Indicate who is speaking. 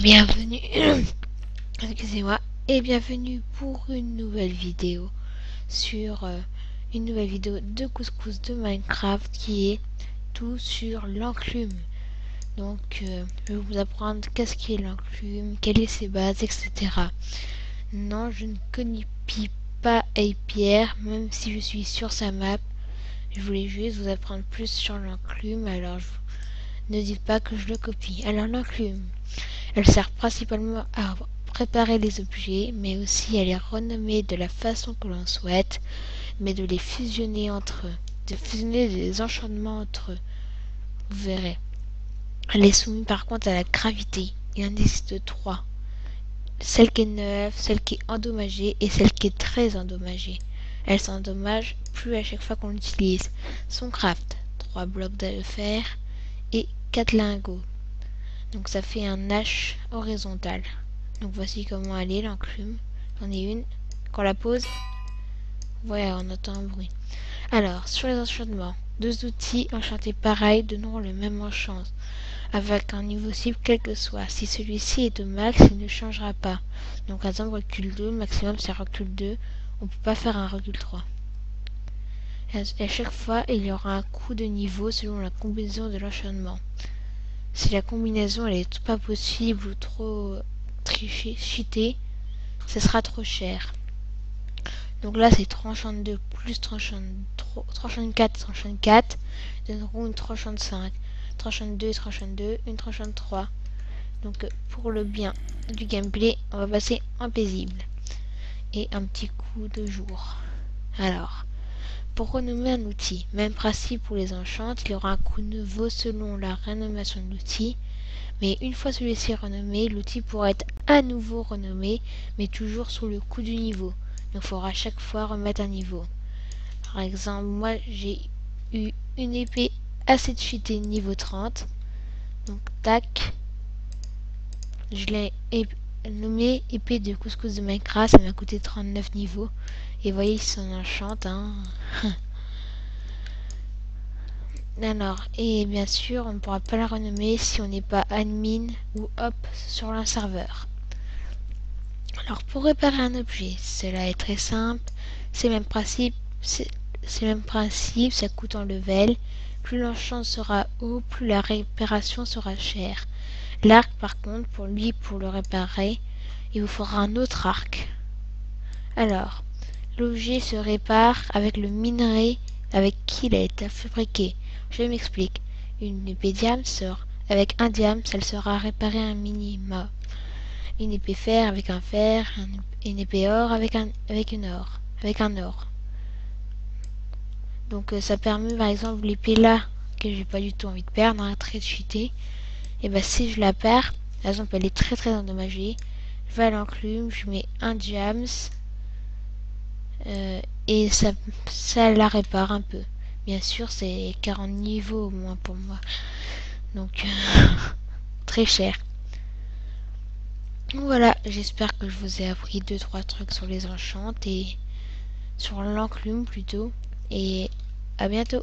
Speaker 1: bienvenue, excusez-moi, et bienvenue pour une nouvelle vidéo sur euh, une nouvelle vidéo de couscous de Minecraft qui est tout sur l'enclume. Donc, euh, je vais vous apprendre qu'est-ce qu'est l'enclume, quelles sont ses bases, etc. Non, je ne connais pas Pierre, même si je suis sur sa map. Je voulais juste vous apprendre plus sur l'enclume, alors ne dites pas que je le copie. Alors l'enclume, elle sert principalement à préparer les objets, mais aussi à les renommer de la façon que l'on souhaite, mais de les fusionner entre eux, de fusionner des enchantements entre eux. Vous verrez. Elle est soumise par contre à la gravité. Il en existe trois. Celle qui est neuve, celle qui est endommagée et celle qui est très endommagée. Elle s'endommage plus à chaque fois qu'on l'utilise. Son craft, trois blocs de fer et quatre lingots. Donc ça fait un H horizontal. Donc voici comment elle est l'enclume. J'en ai une. Quand on la pose, voilà, on entend un bruit. Alors, sur les enchantements, deux outils enchantés pareils donneront le même enchant, avec un niveau cible quel que soit. Si celui-ci est au max, il ne changera pas. Donc par exemple, recul 2, maximum c'est recul 2, on peut pas faire un recul 3. Et à chaque fois, il y aura un coup de niveau selon la combinaison de l'enchantement. Si la combinaison elle est pas possible ou trop triché, cheaté, ce sera trop cher. Donc là c'est tranchant 2 plus tranchant, 4, tranchant 4, donneront une tranchant 5, tranchant 2 tranchant 2, une tranchant 3. Donc pour le bien du gameplay, on va passer en paisible. Et un petit coup de jour. Alors, pour renommer un outil, même principe pour les enchantes, il y aura un coût nouveau selon la renommation de l'outil, mais une fois celui-ci renommé, l'outil pourra être à nouveau renommé, mais toujours sous le coût du niveau. Donc il faudra chaque fois remettre un niveau. Par exemple, moi j'ai eu une épée assez cheatée niveau 30. Donc tac. Je l'ai nommé épée de couscous de Minecraft, ça m'a coûté 39 niveaux. Et voyez, il s'en enchante. Hein. Alors, et bien sûr, on ne pourra pas la renommer si on n'est pas admin ou hop sur un serveur. Alors, pour réparer un objet, cela est très simple. C'est le même principe. C'est le même principe, ça coûte en level. Plus l'enchant sera haut, plus la réparation sera chère. L'arc, par contre, pour lui, pour le réparer, il vous faudra un autre arc. Alors, L'objet se répare avec le minerai avec qui il a été fabriqué. Je m'explique. Une épée diamant sort avec un diamant, elle sera réparée un minima. Une épée fer avec un fer, une épée or avec un avec une or, avec un or. Donc euh, ça permet par exemple l'épée là que j'ai pas du tout envie de perdre, un très cheaté. Et bah si je la perds, par exemple elle est très très endommagée, je vais à l'enclume, je mets un diams euh, et ça, ça la répare un peu. Bien sûr, c'est 40 niveaux au moins pour moi. Donc, très cher. Voilà, j'espère que je vous ai appris 2-3 trucs sur les enchantes et sur l'enclume plutôt. Et à bientôt